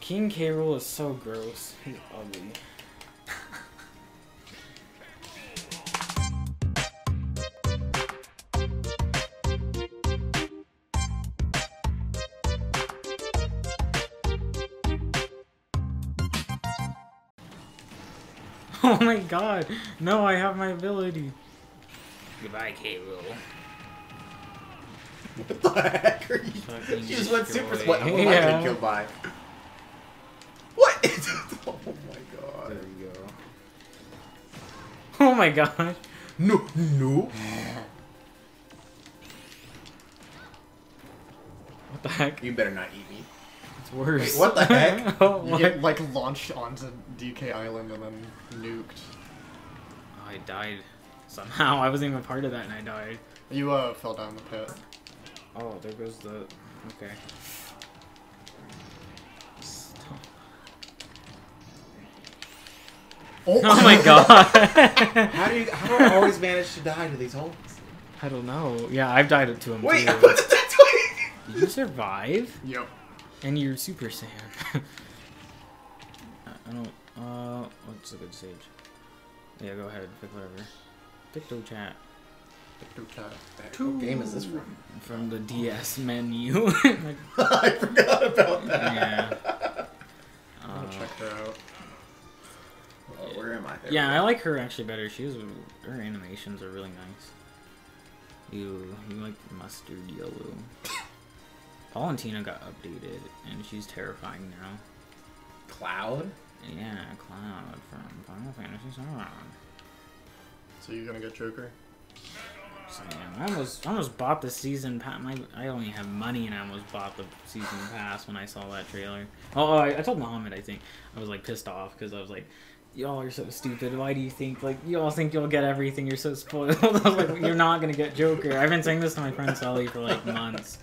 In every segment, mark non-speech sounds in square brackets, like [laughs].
King K. Is so gross. He's ugly. [laughs] Oh my god! No, I have my ability. Goodbye, K. What the heck are [laughs] you? Fucking You just went super destroy. sweat. What am I Yeah. getting killed by? What? oh my god. There you go. Oh my god. No, no. What the heck? You better not eat me. It's worse. Wait, what the heck? [laughs] oh, You what? get like launched onto DK Island and then nuked. Oh, I died somehow. I wasn't even part of that and I died. You uh fell down the pit. Oh, there goes the. Okay. Stop. Oh, Oh my [laughs] god. How do you? How do I always manage to die to these holes? I don't know. Yeah, I've died to him Wait, too. [laughs] what did that do? Did you survive? Yep. And you're Super Saiyan. [laughs] I I don't. Uh, what's a good sage? Yeah, go ahead. Pick whatever. Picto chat Group chat. What game is this from? from the DS menu. Like, [laughs] I forgot about that. yeah. I'm gonna Uh, check her out. Oh, where am I? There Yeah, I like her actually better. She was her animations are really nice. You you like mustard yellow. [coughs] Palutena got updated and she's terrifying now. Cloud. Yeah, Cloud from Final Fantasy VII. So you gonna get Joker? I almost I almost bought the season pass. My I only have money and I almost bought the season pass when I saw that trailer. Oh, oh, I, I told Muhammad I think I was like pissed off because I was like, y'all are so stupid. Why do you think like y'all think you'll get everything? You're so spoiled. [laughs] I was like, you're not gonna get Joker. I've been saying this to my friend Sully for like months,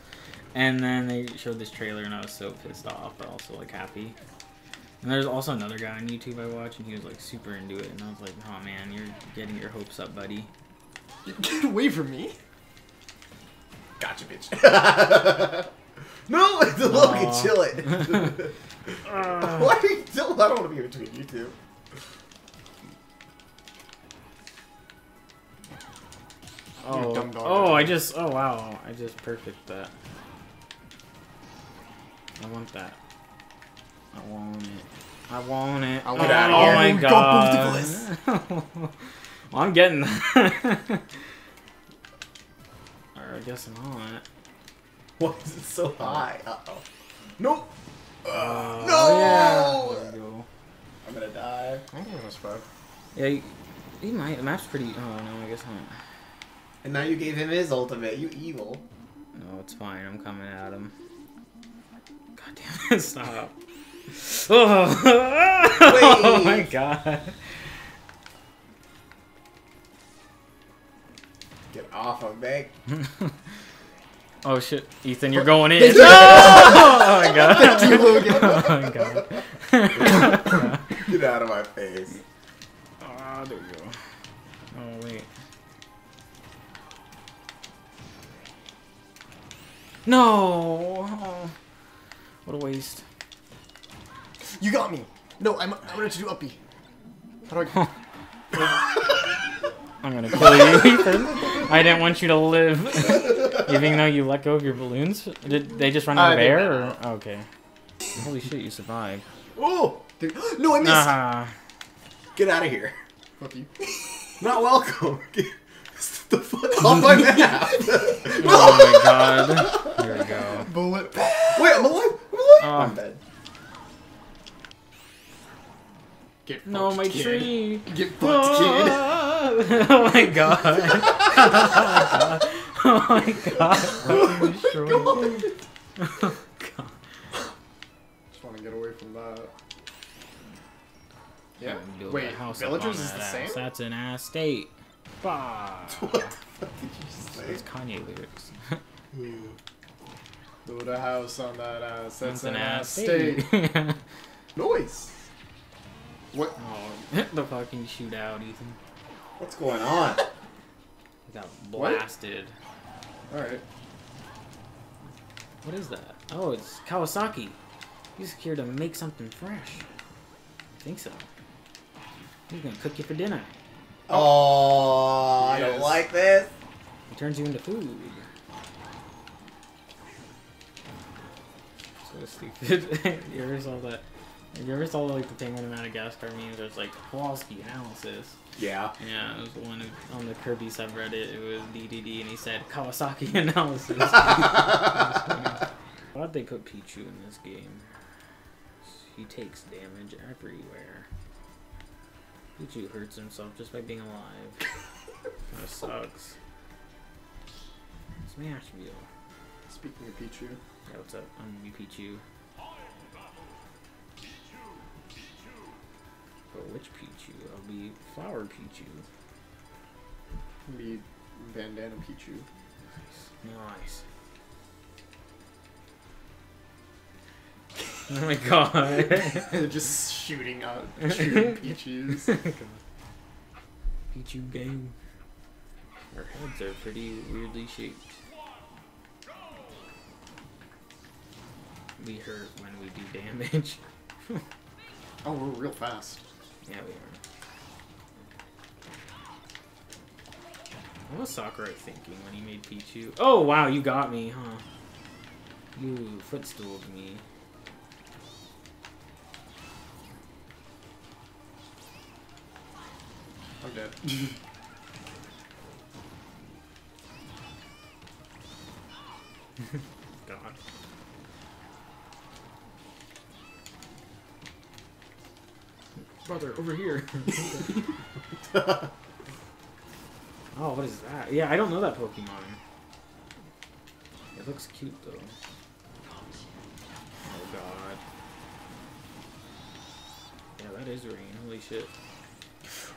and then they showed this trailer and I was so pissed off, but also like happy. And there's also another guy on YouTube I watch, and he was like super into it, and I was like, oh man, you're getting your hopes up, buddy. Get away from me! Gotcha, bitch. [laughs] no, it's a Logan, Aw. chill [laughs] it. Why are you still? I don't want to be between you two. Oh, dumb dog. oh! I just, oh wow! I just perfect that. I want that. I want it. I want it. I oh, want it. oh Oh, my go god! [laughs] Boostifless. well, I'm getting that. [laughs] or I guess I'm not. Why is it so high? Uh oh. Nope. Uh, no! Yeah. There we go. I'm gonna die. I'm gonna spot. Yeah, you, you might. The map's pretty. Oh no, I guess not. And now you gave him his ultimate. You evil. No, it's fine. I'm coming at him. God damn it! [laughs] Stop. [laughs] Oh, oh my god. Get off of me. [laughs] oh shit, Ethan, you're going in. [laughs] No! [laughs] Oh my god. Thank you, Logan. oh my god. Get out of my face. Ah, there we go. Oh wait. No. Oh, what a waste. You got me! No, I'm, I'm gonna do uppy. How do I. I'm gonna kill you, Ethan. I didn't want you to live. Even though you let go of your balloons, did they just run out I of air? Or? Okay. Holy shit, you survived. Oh! Dude, no, I missed! Ah. Get out of here. Fuck you. Not welcome. [laughs] Get the fuck off my map. [laughs] [laughs] Oh my god. Here we go. Bullet. Wait, I'm alive. I'm alive. Oh. I'm dead. Get No, my kid. tree. Get fucked, kid. [laughs] oh my [laughs] oh [laughs] oh god. oh my god. Fucking destroyed. Oh god. Just want to get away from that. Yeah. Wait, house villagers is the that same? That's an ass state. Bah. What the fuck did you say? It's? Kanye lyrics. Build a house on that ass. That's That's an, an ass ass state. state. Noise. What? oh, [laughs] the fucking shootout, Ethan. What's going on? He got blasted. Alright. What is that? Oh, it's Kawasaki. He's here to make something fresh. I think so. He's gonna cook you for dinner. Oh, I don't like this. He turns you into food. So stupid. [laughs] you ever saw that? You ever saw like the Penguin of Madagascar memes? There's like Kowalski analysis. Yeah. Yeah, it was one who, on the Kirby subreddit. It was DDD, and he said Kawasaki [laughs] analysis. [laughs] Why'd they put Pichu in this game? He takes damage everywhere. Pichu hurts himself just by being alive. [laughs] That sucks. Smashville. Speaking of Pichu, Yeah, what's up? I'm Pichu. Which Pichu? I'll be Flower Pichu. be Bandana Pichu. Nice. Nice. [laughs] oh my god. [laughs] Just shooting out, [laughs] shooting Pichus. Pichu game. Our heads are pretty weirdly shaped. We hurt when we do damage. Oh, we're real fast. Yeah, we are. What was Sakurai thinking when he made Pichu? Oh wow, you got me, huh? You footstooled me. I'm dead. [laughs] [laughs] Brother, over here. [laughs] oh, what is that? Yeah, I don't know that Pokemon. It looks cute though. Oh god. Yeah, that is rain. Holy shit.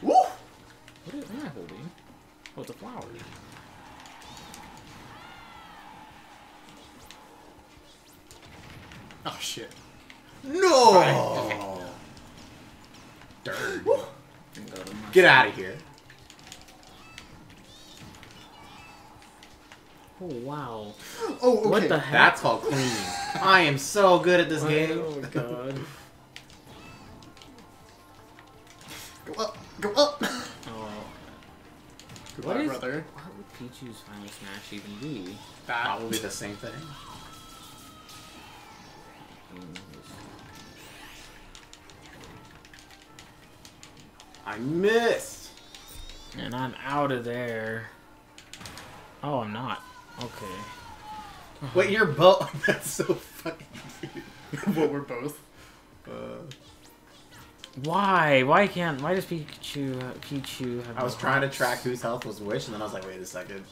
Woo! What is that holding? Oh, it's a flower. Oh shit. No. Get out of here. Oh wow. Oh, okay. What the heck? That's called cleaning. I am so good at this game. Oh game. god. [laughs] Go up, go up. [laughs] Oh. Goodbye, What is- brother. What would Pichu's final smash even be? That. Probably the same thing. I missed. And I'm out of there. Oh, I'm not. Okay. Wait, you're both. [laughs] That's so fucking weird. [laughs] what we're both. Uh, Why? Why can't? Why does Pikachu? Uh, Pichu have? I was trying to track whose health was which, and then I was like, wait a second.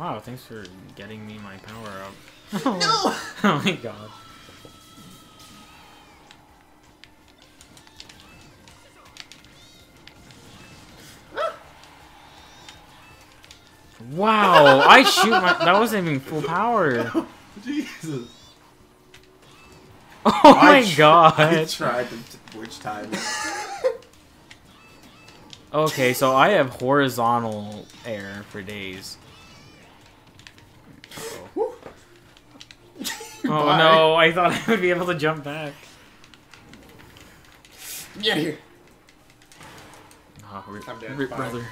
Wow, thanks for getting me my power up. [laughs] Oh no! [laughs] oh my god. [laughs] Wow, I shoot my. That wasn't even full power. Jesus. Oh I my tr- I god. tried to which time. Okay, so I have horizontal air for days. Woo. Oh Bye. no, I thought [laughs] I would be able to jump back. Get here. Oh, rip, I'm dead. rip Bye. brother.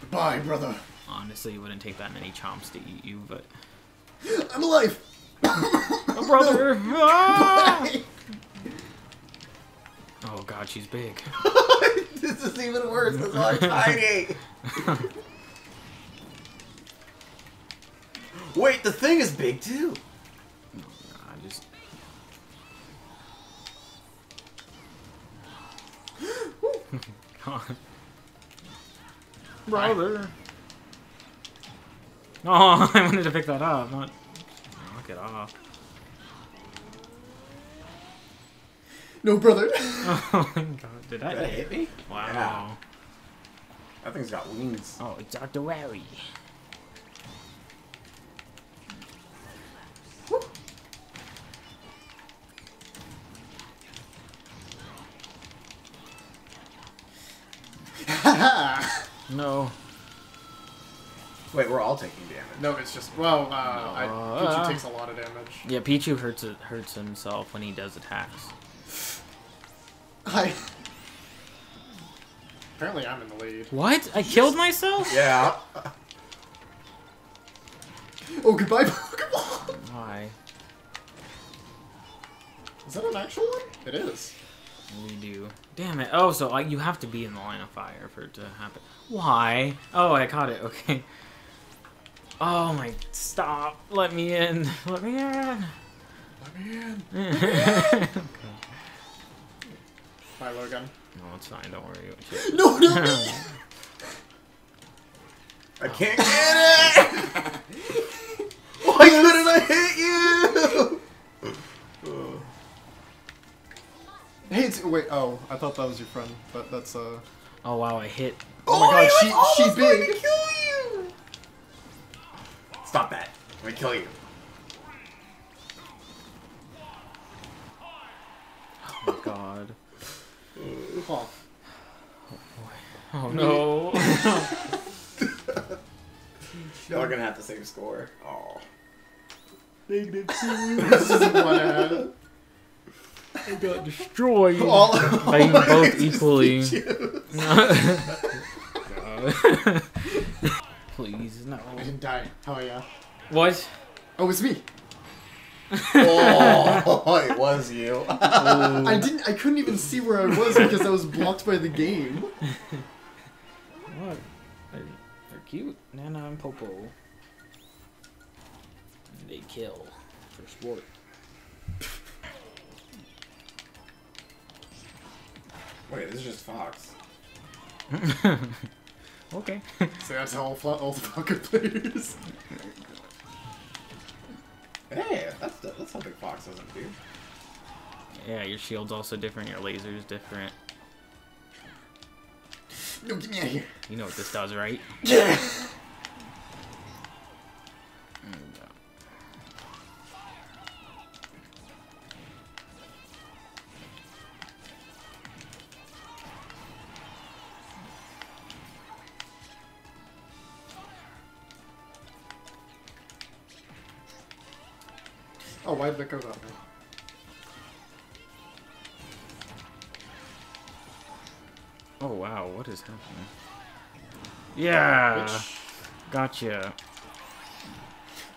Goodbye, brother. Honestly, it wouldn't take that many chomps to eat you, but. I'm alive. Oh, brother! [laughs] Ah! Oh god, she's big. [laughs] this is even worse. This are tiny. Wait, the thing is big too. God. Brother. Oh, [laughs] I wanted to pick that up, not knock it off. No, brother. [laughs] [laughs] Oh my god, did that, Did that hit me? Wow. Yeah. That thing's got wings. Oh, it's Dr. Wright. No. Wait, we're all taking damage. no, it's just well, uh, I, Uh. Pichu takes a lot of damage. Yeah, Pichu hurts it hurts himself when he does attacks. I. Apparently, I'm in the lead. What? I killed myself? Yeah. Oh, goodbye, Pokeball! Why? Is that an actual one? It is. We do. Damn it. Oh, so like you have to be in the line of fire for it to happen. Why? Oh, I caught it. [laughs] Okay. Oh my! Stop! Let me in! [laughs] Let me in! Let me in. [laughs] okay. Bye, Logan. No, it's fine. Don't worry. No, no! I can't get it! Oh Why couldn't I hit you? Hey, wait, oh, I thought that was your friend, but that's, uh... oh wow! I hit. Oh my god, he she- she almost going big. to kill you! Stop that. I'm gonna kill you. Oh my god. [laughs] Oh. Oh no. [laughs] Y'all are gonna have the same score. Oh. Negative two. this isn't what I had. I got destroyed. [laughs] All, By you [laughs] both equally. [laughs] Please no. I didn't die. Hell yeah. What? Oh, it's me. oh, it was you. I didn't. I couldn't even see where I was because I was blocked by the game. What? They're, they're cute. Nana and Popo. They kill for sport. Wait, this is just Fox. [laughs] okay. [laughs] So that's how all, all the fucking players. Hey, that's that's something Fox doesn't do. yeah, your shield's also different. Your laser's different. No, get me out of here. You know what this does, right? [laughs] Yeah. Oh, why did it go that way? Oh wow, what is happening? Yeah, Bitch. gotcha.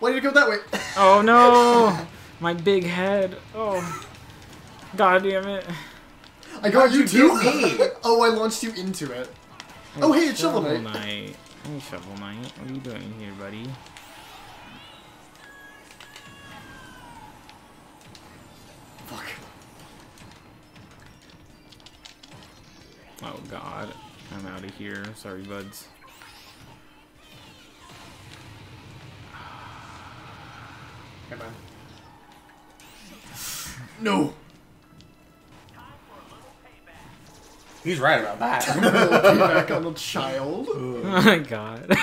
Why did it go that way? [laughs] Oh no, my big head. Oh, god damn it. I got you you too. [laughs] oh, I launched you into it. Oh, hey, it's Shovel Knight. Knight. Hey, Shovel Knight. What are you doing here, buddy? Fuck. Oh god, I'm out of here. Sorry, buds. Hey, man. No. He's right about that. [laughs] Payback on the child. [laughs] [laughs] Oh my god.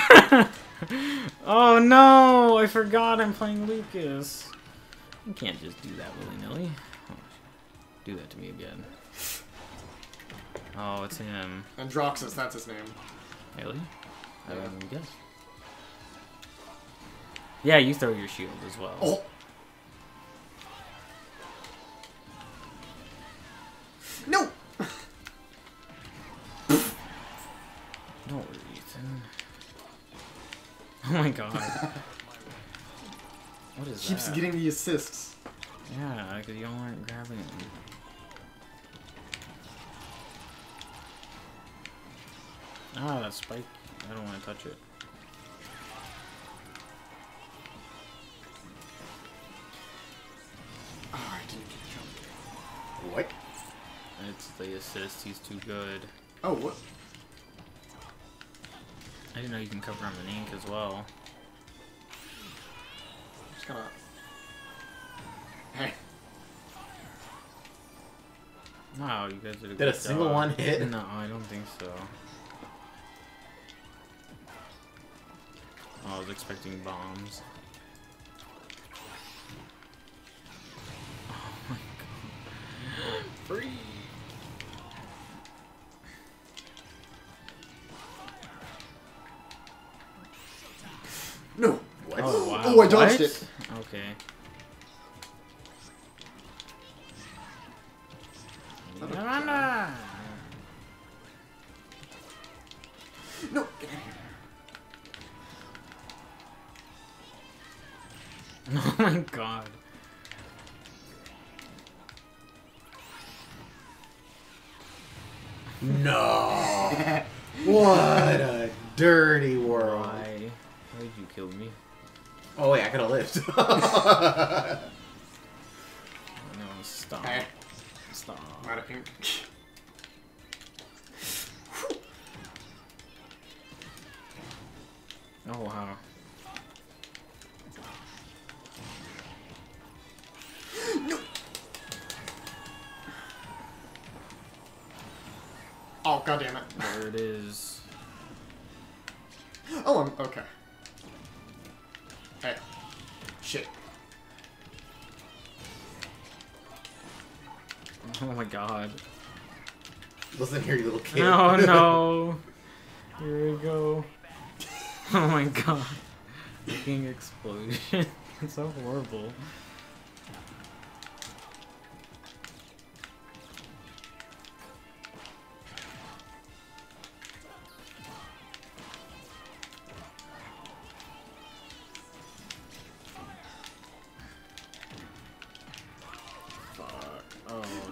oh no, I forgot I'm playing Lucas. You can't just do that willy-nilly. Do that to me again. Oh, it's him. Androxus, that's his name. Really? I Yeah. didn't guess. Yeah, you throw your shield as well. Oh. No. [laughs] Don't worry, Ethan. Oh my god. [laughs] what is that? Keeps that? getting the assists. Yeah, because y'all aren't grabbing it. Ah, that spike. I don't want to touch it. Oh, I didn't get the jump. what? It's the assist. He's too good. Oh, what? I didn't know you can cover him in ink as well. Just gonna. Wow, you guys did a Did a single job. one hit? No, I don't think so. Oh, I was expecting bombs. Oh my god. Free! No! What? Oh, wow. oh I dodged what? it! Okay. No, get out of here. [laughs] Oh my god. No. [laughs] what a dirty world. Why? Why did you kill me? Oh wait, I could have lived. [laughs] I'm out of ink. Oh wow. Oh god damn it. There it is. Oh, I'm okay. Hey. Shit. [laughs] Oh my god. Listen here, you little kid. No, no. [laughs] Here we go. [laughs] Oh my god. Fucking explosion. it's so horrible.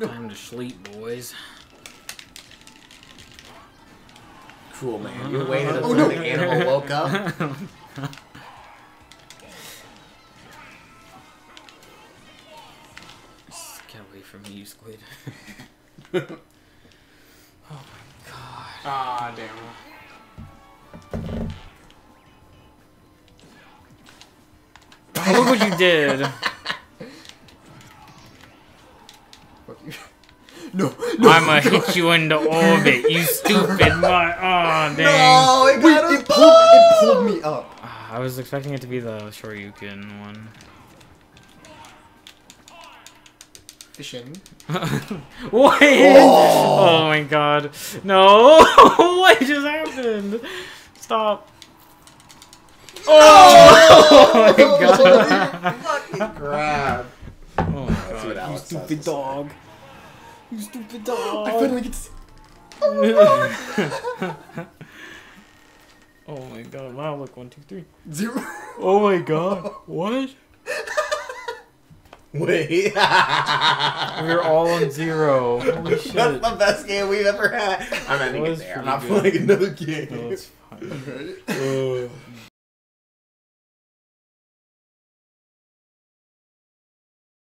Time to sleep, boys. Cool, man. You waited Oh, until no. the animal woke up. Just Get away from me, you squid. [laughs] oh my god. Ah, damn. Oh, look what you did. Fuck you. No, no. I'ma hit you into orbit, you stupid [laughs] mutt. Oh, dang. No, it Wait, got us it pulled, it pulled me up. Ah, I was expecting it to be the Shoryuken one. Fishing. [laughs] what? Oh. my god. No! [laughs] what just happened? Stop. Oh, my god. Fucking grab. Oh my god. You stupid to say. dog. You stupid dog. I finally get to see. [laughs] oh my god. Wow, look. One, two, three. Zero. Oh my god. What? [laughs] Wait. [laughs] We're all on zero. Holy shit. That's shit. the best game we've ever had. I'm ending it there. I'm not good. playing another No, game. it's fine. Right? Oh,